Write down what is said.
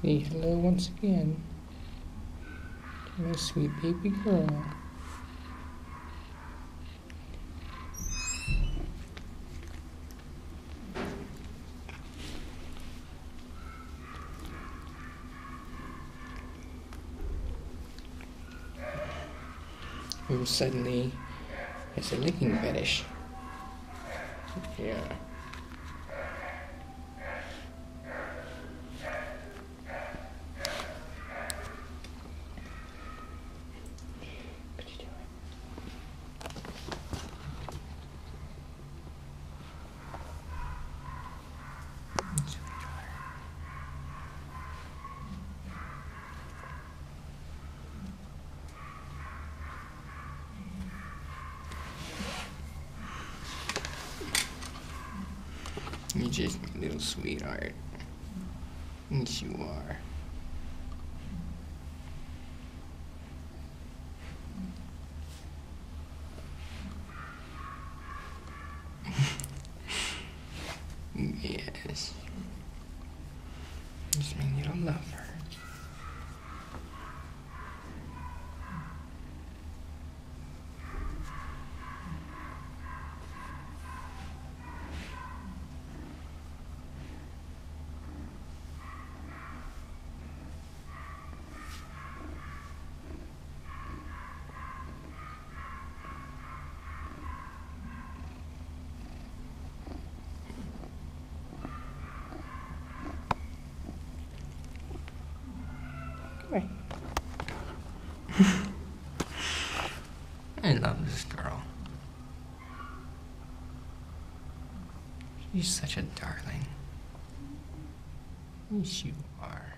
Say hello once again. My sweet baby girl. Who suddenly has a licking fetish. Yeah. You're just my little sweetheart. Yes, you are. yes. Just my little lover. Here. I love this girl. She's such a darling. Yes, you are.